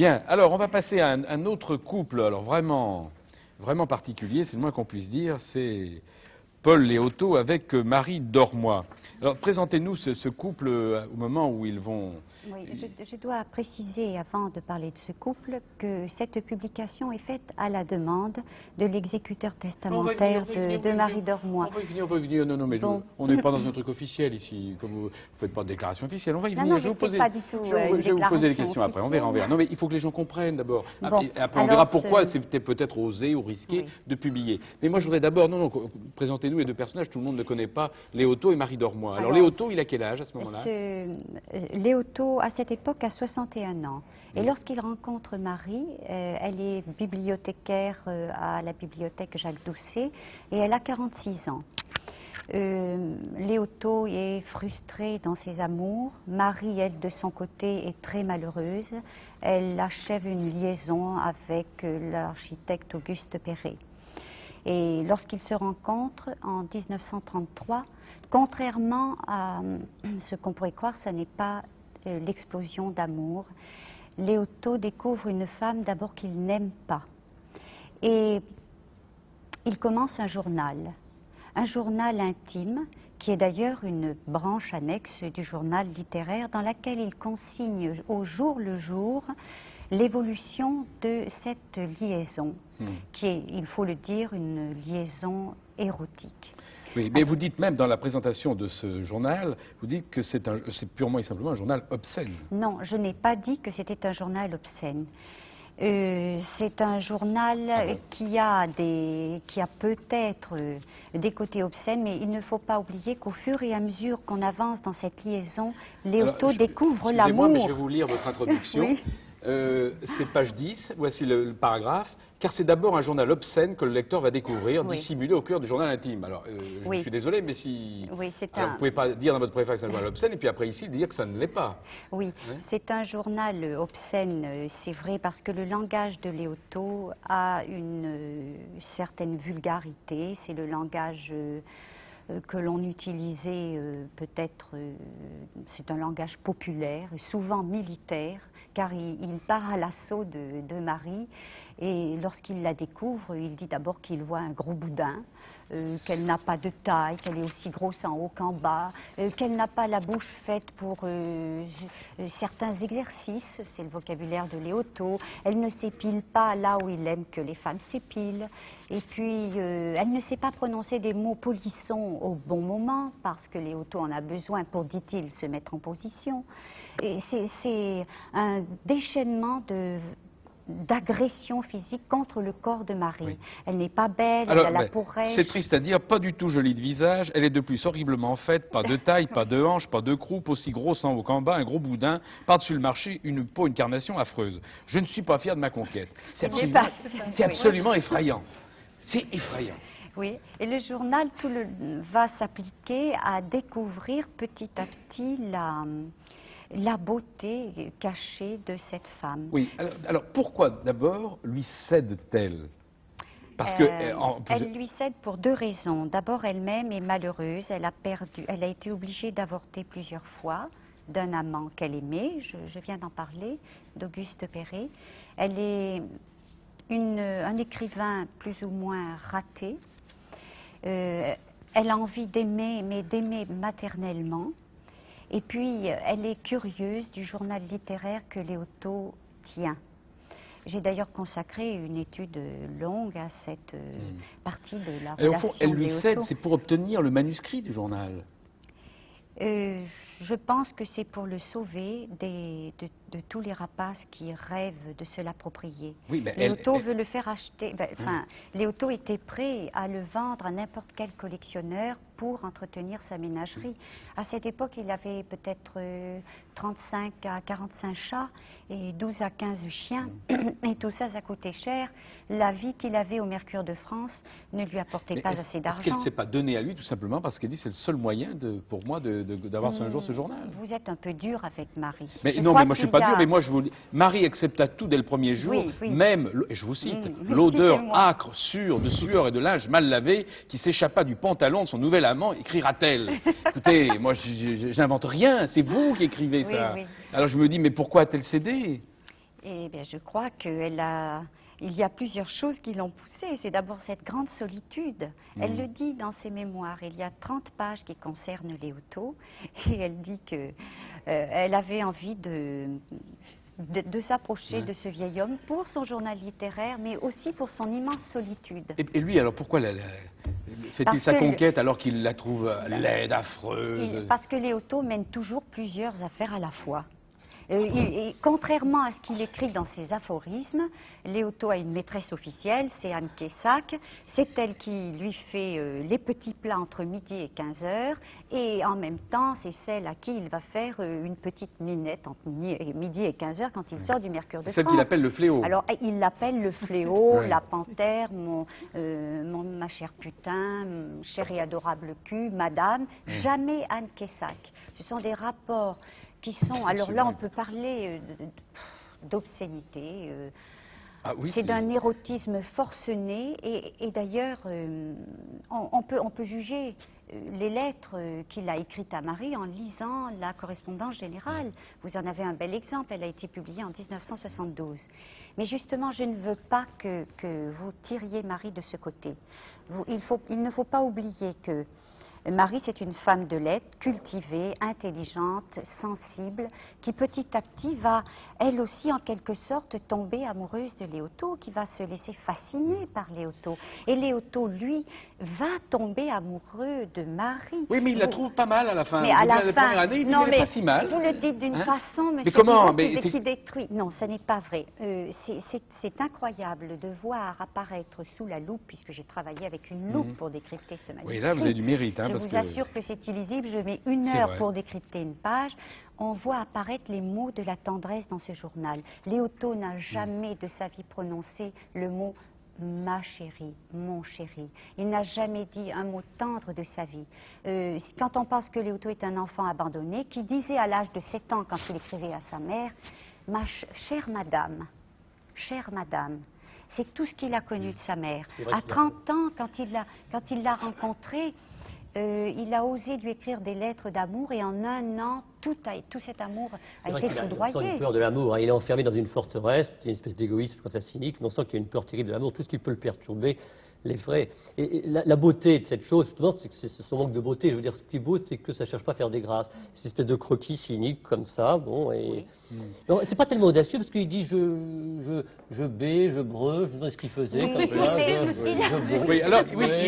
Bien, alors on va passer à un, autre couple, alors vraiment, vraiment particulier, c'est le moins qu'on puisse dire, c'est Paul Léoto avec euh, Marie Dormois. Alors présentez-nous ce, ce couple euh, au moment où ils vont... Oui, je, je dois préciser avant de parler de ce couple que cette publication est faite à la demande de l'exécuteur testamentaire On va y venir, on va y de, Marie venir. Dormois. On va y venir, on va y venir. Non, non, mais je- on n'est pas dans un truc officiel ici. Comme vous ne faites pas de déclaration officielle, on va y venir. non, je vais vous poser, pas du tout, je, euh, vais- une je vais vous poser les questions après. On verra, on verra. Non, mais il faut que les gens comprennent d'abord. Bon, et après, on verra pourquoi ce- c'était peut-être osé ou risqué Oui. de publier. Mais moi, je voudrais d'abord, non, non, présentez-nous les deux personnages. Tout le monde ne connaît pas Léoto et Marie Dormois. Alors, Alors, Léoto, il a quel âge à ce moment-là? Ce, euh, Léoto, à cette époque, a 61 ans. Et lorsqu'il rencontre Marie, euh, elle est bibliothécaire euh, à la bibliothèque Jacques Doucet et elle a 46 ans. Euh, Léoto est frustré dans ses amours. Marie, elle, de son côté, est très malheureuse. Elle achève une liaison avec l'architecte Auguste Perret. Et lorsqu'ils se rencontrent en 1933, contrairement à euh, ce qu'on pourrait croire, ce n'est pas euh, l'explosion d'amour. Léoto découvre une femme d'abord qu'il n'aime pas. Et il commence un journal, un journal intime qui est d'ailleurs une branche annexe du journal littéraire dans laquelle il consigne au jour le jour l'évolution de cette liaison, Hmm. qui est, il faut le dire, une liaison érotique. Oui, mais vous dites même dans la présentation de ce journal, vous dites que c'est purement et simplement un journal obscène. Non, je n'ai pas dit que c'était un journal obscène. Euh, c'est un journal Ah bon qui a, des, qui a peut-être euh, des côtés obscènes, mais il ne faut pas oublier qu'au fur et à mesure qu'on avance dans cette liaison, Léoto découvre excusez-moi, mais je vais l'amour. vous lire votre introduction. Oui. Euh, c'est page 10, voici le, le paragraphe. Car c'est d'abord un journal obscène que le lecteur va découvrir, Oui. dissimulé au cœur du journal intime. Alors, euh, je Oui. suis désolé, mais si. Oui, Alors, un- vous pouvez pas dire dans votre préface que c'est un journal obscène, et puis après ici dire que ça ne l'est pas. Oui, c'est un journal euh, obscène, c'est vrai, parce que le langage de Léoto a une euh, certaine vulgarité. C'est le langage que l'on utilisait euh, peut-être, euh, c'est un langage populaire, souvent militaire, car il, part à l'assaut de Marie. Et lorsqu'il la découvre, il dit d'abord qu'il voit un gros boudin, euh, qu'elle n'a pas de taille, qu'elle est aussi grosse en haut qu'en bas, euh, qu'elle n'a pas la bouche faite pour euh, certains exercices, c'est le vocabulaire de Léoto, elle ne s'épile pas là où il aime que les femmes s'épilent, et puis elle ne sait pas prononcer des mots polissons au bon moment, parce que Léoto en a besoin pour, dit-il, se mettre en position. Et c'est un déchaînement de d'agression physique contre le corps de Marie. Oui. Elle n'est pas belle, Alors, elle a la ben, peau c'est triste à dire, pas du tout jolie de visage. Elle est de plus horriblement faite, pas de taille, pas de hanche, pas de croupe, aussi grosse en haut qu'en bas, un gros boudin, par-dessus le marché, une peau, une carnation affreuse. Je ne suis pas fier de ma conquête. C'est absolument, oui. absolument effrayant. C'est effrayant. Oui, et le journal tout le, va s'appliquer à découvrir petit à petit la, la beauté cachée de cette femme. Oui, alors, alors pourquoi d'abord lui cède-t-elle? Parce que. Euh, en- elle lui cède pour deux raisons. D'abord, elle-même est malheureuse. Elle a perdu, elle a été obligée d'avorter plusieurs fois d'un amant qu'elle aimait. Je, je viens d'en parler, d'Auguste Perret. Elle est une- un écrivain plus ou moins raté. Euh, elle a envie d'aimer, mais d'aimer maternellement. Et puis, elle est curieuse du journal littéraire que Léoto tient. J'ai d'ailleurs consacré une étude longue à cette euh, partie de la Hmm. Et au relation fond, elle lui Léoto. cède, c'est pour obtenir le manuscrit du journal. Euh, je pense que c'est pour le sauver des- de, de tous les rapaces qui rêvent de se l'approprier. Oui, Léoto elle- veut le faire acheter. ben, Enfin, Léoto était prêt à le vendre à n'importe quel collectionneur pour entretenir sa ménagerie. À cette époque, il avait peut-être euh, 35 à 45 chats et 12 à 15 chiens. Et tout ça, ça coûtait cher. La vie qu'il avait au Mercure de France ne lui apportait Mais pas est-ce- assez Est-ce d'argent. qu'elle ne s'est pas donnée à lui tout simplement parce qu'elle dit c'est le seul moyen de, pour moi d'avoir un jour ce Hmm, journal? Vous êtes un peu dur avec Marie. mais Je non, mais moi je suis qu'il pas a- dur, mais moi je vous Marie accepta tout dès le premier jour, Oui, oui. même, et je vous cite, Mm, l'odeur âcre, sûre, de sueur et de linge mal lavé qui s'échappa du pantalon de son nouvel amant, écrira-t-elle? Écoutez, moi j'invente rien, c'est vous qui écrivez Oui, ça. oui. Alors je me dis, mais pourquoi a-t-elle cédé? Eh bien, je crois qu'il a, il y a plusieurs choses qui l'ont poussée. C'est d'abord cette grande solitude. Elle Mhm. le dit dans ses mémoires. Il y a 30 pages qui concernent Léoto et elle dit que euh, elle avait envie de, de, de s'approcher Ouais. de ce vieil homme pour son journal littéraire, mais aussi pour son immense solitude. Et, et lui, alors pourquoi la- la- fait-il sa le- conquête alors qu'il la trouve euh, laide, affreuse Il- parce que Léoto mène toujours plusieurs affaires à la fois. Euh, il- et contrairement à ce qu'il écrit dans ses aphorismes, Léoto a une maîtresse officielle, c'est Anne Kessac. C'est elle qui lui fait euh, les petits plats entre midi et 15 heures. Et en même temps, c'est celle à qui il va faire euh, une petite minette entre midi et 15 heures quand il sort du Mercure de C'est celle France. qu'il appelle le fléau. Alors, eh, il l'appelle le fléau, Ouais. la panthère, mon, euh, mon- ma chère putain, cher et adorable cul, madame. Jamais Anne Kessac. Ce sont des rapports qui sont. Alors là, on peut parler euh, d'obscénité. euh, Ah oui, c'est d'un érotisme forcené et, et d'ailleurs, euh, on, on peut, on peut juger les lettres qu'il a écrites à Marie en lisant la correspondance générale. Vous en avez un bel exemple, elle a été publiée en 1972. Mais justement, je ne veux pas que, que vous tiriez Marie de ce côté. Vous- il, faut- il ne faut pas oublier que Marie, c'est une femme de lettres, cultivée, intelligente, sensible, qui petit à petit va, elle aussi, en quelque sorte, tomber amoureuse de Léoto, qui va se laisser fasciner par Léoto. Et Léoto, lui, va tomber amoureux de Marie. Oui, mais il la trouve pas mal à la fin. mais à la première fin, année, il dit non est mais pas si mal. vous le dites d'une Hein façon, monsieur comment Mais qui, qui détruit. Non, ce n'est pas vrai. Euh, c'est incroyable de voir apparaître sous la loupe, puisque j'ai travaillé avec une loupe Mhm. pour décrypter ce manuscrit. Oui, là, vous avez du mérite. Hein, Je vous que... assure que c'est illisible. Je mets une heure pour décrypter une page. On voit apparaître les mots de la tendresse dans ce journal. Léoto n'a jamais de sa vie prononcé le mot ma chérie, mon chéri. Il n'a jamais dit un mot tendre de sa vie. Euh, quand on pense que Léoto est un enfant abandonné, qui disait à l'âge de 7 ans, quand il écrivait à sa mère, ma ch- chère madame, chère madame, c'est tout ce qu'il a connu de sa mère. À qu'il a- 30 ans, quand il l'a rencontrée, euh, il a osé lui écrire des lettres d'amour et en un an, tout, a- tout cet amour a été qu'il a- on sent foudroyé. une peur de l'amour. hein. Il est enfermé dans une forteresse, il y a une espèce d'égoïsme quand ça cynique, mais on sent qu'il y a une peur terrible de l'amour. Tout ce qui peut le perturber l'effraie. Et, et la, la beauté de cette chose, justement, c'est que c'est son manque de beauté. Je veux dire, ce qui est beau, c'est que ça cherche pas à faire des grâces. C'est une espèce de croquis cynique comme ça, bon, et... Non, c'est pas tellement audacieux parce qu'il dit je, je, je baie, je breu, je me demande ce qu'il faisait comme ça, Oui, alors, oui, il-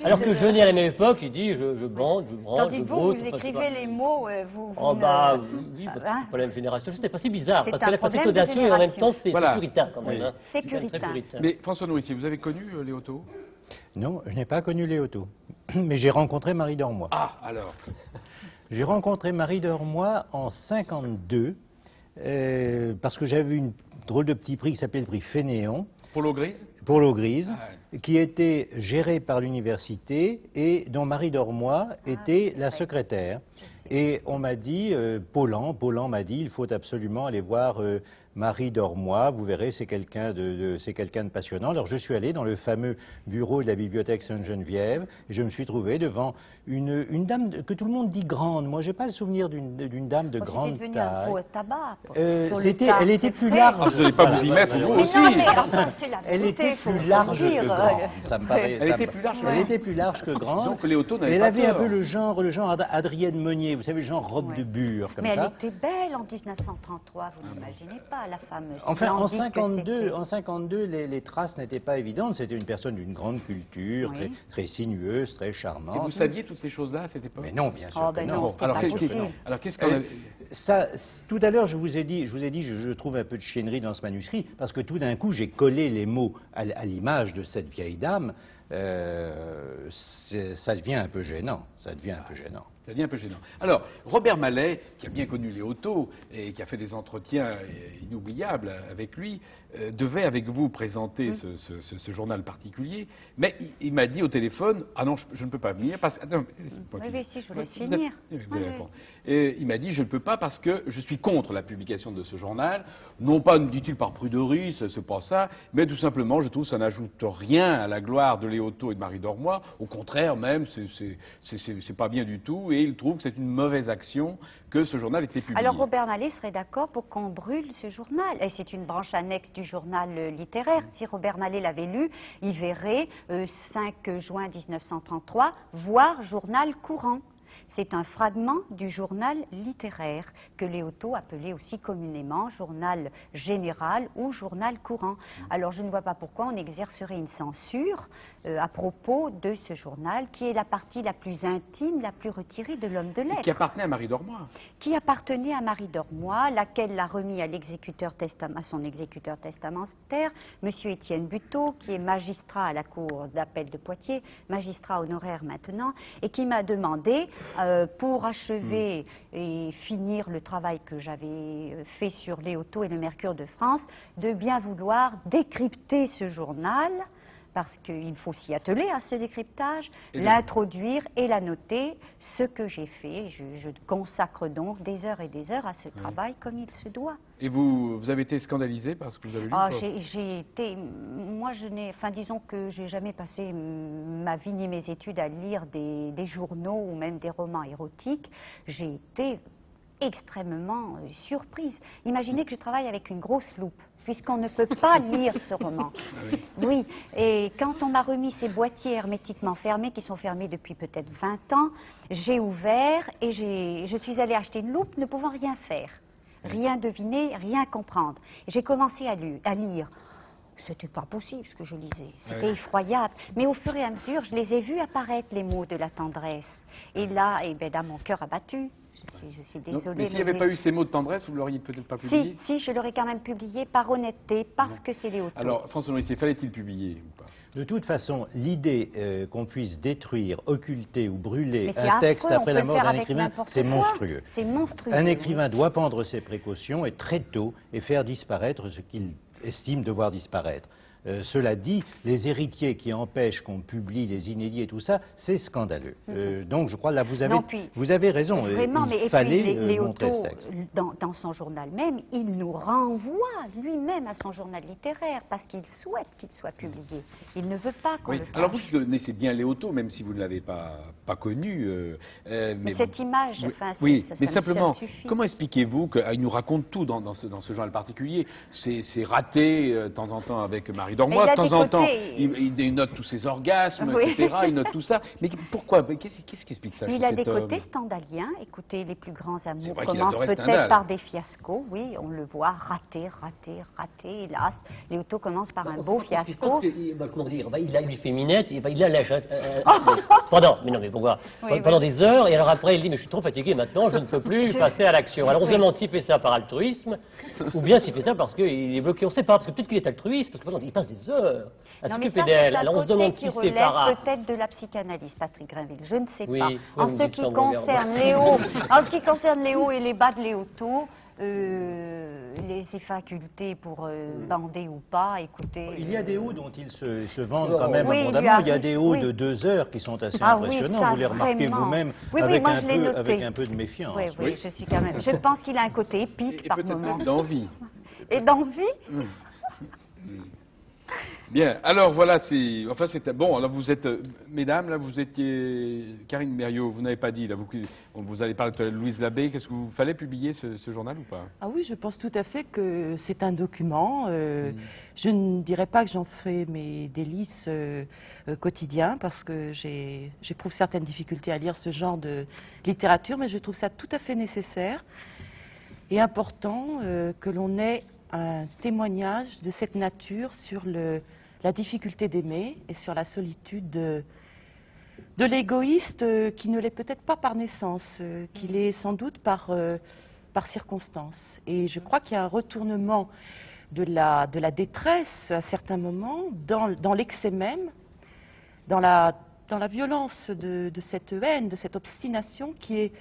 il alors que Jeunet à la même époque, il dit je, je bande, je branche, Tandis je que vous, sais écrivez pas. les mots, vous, vous Oh ne- bah oui, bah, Hein c'est pas la même génération. Sais pas, c'est bizarre, C'est parce problème de audacieux et en même temps c'est Voilà. c'est puritain quand même. Oui. hein. C'est. Mais François Nourricier, vous avez connu euh, Léoto Non, je n'ai pas connu Léoto. Mais j'ai rencontré Marie Dormois. Ah, alors. J'ai rencontré Marie Dormois en 52, euh, parce que j'avais une drôle de petit prix qui s'appelait le prix Fénéon, Pour l'eau grise pour l'eau grise, Ah qui était géré par l'université et dont Marie Dormois était c'est la vrai. secrétaire. Et on m'a dit, euh, Paulan, Paulan m'a dit, il faut absolument aller voir euh, Marie Dormois, vous verrez, c'est quelqu'un de, de- c'est quelqu'un de passionnant. Alors je suis allé dans le fameux bureau de la bibliothèque Sainte-Geneviève et je me suis trouvé devant une, une dame de- que tout le monde dit grande. Moi, j'ai pas le souvenir d'une dame de Oh, grande un taille. à tabac. Euh, c'était- elle était plus large. Ah, vous n'allez pas vous y mettre, vous aussi Mais non, mais enfin, c'est la Elle était plus large que grande. Ça me paraît. Elle était plus large que Elle grande. était plus large que grande. Donc Léoto n'avait elle avait un peu le genre, le genre Ad- Adrienne Meunier, vous savez, le genre robe Ouais. de bure, comme Mais ça. elle était belle en 1933, vous n'imaginez pas, la fameuse. Enfin, en splendide que 52, c'était. en 52 les, les traces n'étaient pas évidentes. C'était une personne d'une grande culture, Oui. très, très sinueuse, très Et charmante. vous saviez toutes ces choses-là à cette époque? Mais non, bien sûr Oh, que ben non. alors qu'est-ce qu'est-ce qu'on Euh, avait ça, tout à l'heure, je vous ai dit, je vous ai dit, je, je trouve un peu de chiennerie dans ce manuscrit, parce que tout d'un coup, j'ai collé les mots à, l'image de cette vieille dame. Euh, ça devient un peu gênant. Ça devient un peu gênant. Ça devient un peu gênant. Alors, Robert Mallet, qui a bien connu Léoto et qui a fait des entretiens euh, inoubliables avec lui, euh, devait avec vous présenter Mm. ce, ce- ce- ce journal particulier, mais il, il m'a dit au téléphone Ah non, je, je ne peux pas venir parce que. Oui, oui, si, je vous laisse finir. oui, vous allez Oui, oui. répondre. Et il m'a dit Je ne peux pas parce que je suis contre la publication de ce journal. Non pas, me dit-il, par pruderie, ce- c'est pas ça, mais tout simplement, je trouve que ça n'ajoute rien à la gloire de Léoto et de Marie Dormois. Au contraire, même, c'est pas bien du tout. Et il trouve que c'est une mauvaise action que ce journal ait été publié. Alors Robert Mallet serait d'accord pour qu'on brûle ce journal. Et c'est une branche annexe du journal euh, littéraire. Si Robert Mallet l'avait lu, il verrait euh, 5 juin 1933, voir journal courant. C'est un fragment du journal littéraire que Léoto appelait aussi communément journal général ou journal courant. Alors je ne vois pas pourquoi on exercerait une censure euh, à propos de ce journal qui est la partie la plus intime, la plus retirée de l'homme de Et lettres qui appartenait à Marie Dormois. qui appartenait à Marie Dormois, laquelle l'a remis à, à son exécuteur testamentaire, M. Étienne Buteau, qui est magistrat à la Cour d'appel de Poitiers, magistrat honoraire maintenant, et qui m'a demandé, euh, pour achever et finir le travail que j'avais euh, fait sur Léoto et le Mercure de France, de bien vouloir décrypter ce journal parce qu'il faut s'y atteler à ce décryptage, l'introduire et la noter, ce que j'ai fait. Je, je consacre donc des heures et des heures à ce travail comme il se doit. Et vous, vous avez été scandalisé par ce que vous avez lu Ah, j'ai été, moi je n'ai, enfin disons que j'ai jamais passé ma vie ni mes études à lire des, des journaux ou même des romans érotiques. J'ai été extrêmement euh, surprise. Imaginez que je travaille avec une grosse loupe, puisqu'on ne peut pas lire ce roman. Oui, et quand on m'a remis ces boîtiers hermétiquement fermés, qui sont fermés depuis peut-être 20 ans, j'ai ouvert et je suis allée acheter une loupe ne pouvant rien faire, rien deviner, rien comprendre. J'ai commencé à, lu- à lire. C'était pas possible ce que je lisais, c'était Ouais. effroyable. Mais au fur et à mesure, je les ai vus apparaître, les mots de la tendresse. Et là, eh ben, dans mon cœur abattu, je suis, je mais s'il n'y avait pas eu ces mots de tendresse, vous ne l'auriez peut-être pas publié si, si, je l'aurais quand même publié par honnêteté, parce que c'est Léoto. Alors, François Noisy, fallait-il publier ou pas? De toute façon, l'idée euh, qu'on puisse détruire, occulter ou brûler un texte affreux, après la mort d'un écrivain, c'est monstrueux. C'est monstrueux. Un écrivain doit prendre ses précautions et très tôt et faire disparaître ce qu'il estime devoir disparaître. Euh, cela dit, les héritiers qui empêchent qu'on publie les inédits et tout ça, c'est scandaleux. Euh, donc je crois là vous avez. Non, puis- vous avez raison. euh, Vraiment, mais il et fallait puis, montrer Léoto, ce texte. dans, dans son journal même, il nous renvoie lui-même à son journal littéraire parce qu'il souhaite qu'il soit publié. Il ne veut pas qu'on Oui. le fasse. Alors, vous qui connaissez bien Léoto, même si vous ne l'avez pas, pas connu. euh, euh, Mais vous- cette image, Oui, enfin, c'est- oui, ça- mais me- simplement, ça me suffit. comment expliquez-vous qu'il nous raconte tout dans, dans ce, dans ce journal particulier? C'est raté euh, de temps en temps avec Marie Dormois, Mais de il a temps en des temps, côtés. il, note tous ses orgasmes, Oui. etc. Il note tout ça. Mais pourquoi Qu'est-ce qui explique ça Mais il a des côtés stendaliens. Écoutez, les plus grands amours commencent peut-être par des fiascos. Oui, on le voit raté, raté, raté, hélas. Léoto commence par un On beau fiasco. bah, comment dire bah, Il a une féminette, et, bah, il la lèche. hein, euh, pendant, mais non, mais pourquoi? Pendant des heures, et alors après, il dit Mais je suis trop fatigué maintenant, je ne peux plus passer à l'action. Alors on se demande s'il fait ça par altruisme, ou bien s'il fait ça parce qu'il est bloqué. On ne sait pas, parce que peut-être qu'il est altruiste, parce que par exemple, il passe des heures à s'occuper d'elle. Alors on se demande qui si c'est peut-être de la psychanalyse, Patrick Grinville. Je ne sais Oui, pas. en ce qui concerne Léo, en ce qui concerne Léo et les bas de Léoto, euh, les facultés pour euh, bander ou pas, écoutez. Il y a des hauts dont ils se, se vendent Oh. quand même Oui, abondamment. Il y a arrive, des hauts oui. de deux heures qui sont assez Ah oui, impressionnants. ça, vous les remarquez vous-même Oui, oui, avec, un peu, noté. avec un peu de méfiance. Oui, oui, Oui. je suis quand même. Je pense qu'il a un côté épique Et par peut-être moment. même d'envie. Et d'envie Bien, alors voilà, c'est. Enfin, c'était. Bon, alors vous êtes. euh, mesdames, là, vous étiez. Karine Mériot, vous n'avez pas dit, là, vous, vous allez parler de Louise Labbé. Qu'est-ce que vous. Fallait publier ce, ce journal ou pas? Ah oui, je pense tout à fait que c'est un document. euh, Mm. Je ne dirais pas que j'en fais mes délices euh, euh, quotidiens parce que j'ai- j'éprouve certaines difficultés à lire ce genre de littérature, mais je trouve ça tout à fait nécessaire et important que l'on ait un témoignage de cette nature sur le- la difficulté d'aimer et sur la solitude de, de l'égoïste euh, qui ne l'est peut-être pas par naissance, euh, qu'il est sans doute par, euh, par circonstance. Et je crois qu'il y a un retournement de la, de la détresse à certains moments, dans, dans l'excès même, dans la, dans la violence de, de cette haine, de cette obstination qui est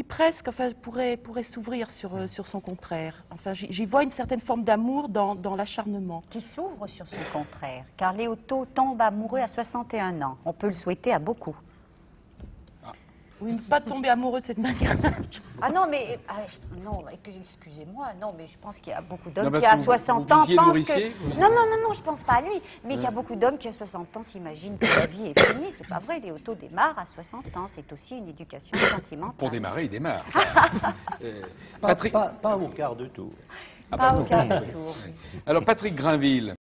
qui presque pourrait, pourrait s'ouvrir sur, euh, sur son contraire. Enfin, j'y j'y vois une certaine forme d'amour dans, dans l'acharnement. qui s'ouvre sur son contraire, car Léoto tombe amoureux à 61 ans. On peut le souhaiter à beaucoup. Oui, ne pas tomber amoureux de cette manière. Ah non, mais ah, je- non, excusez-moi, non, mais je pense qu'il y a beaucoup d'hommes qui à que vous- 60 vous ans pensent que... vous- Non, non, non, non, je pense pas à lui, mais qu'il y a Ouais. beaucoup d'hommes qui à 60 ans s'imaginent que la vie est finie. C'est pas vrai, les autos démarrent à 60 ans. C'est aussi une éducation sentimentale. Pour démarrer, il démarre. Euh, Pas, Patrick, pas- pas au quart de tour. Ah, Pas au quart de tour. Alors Patrick Grinville,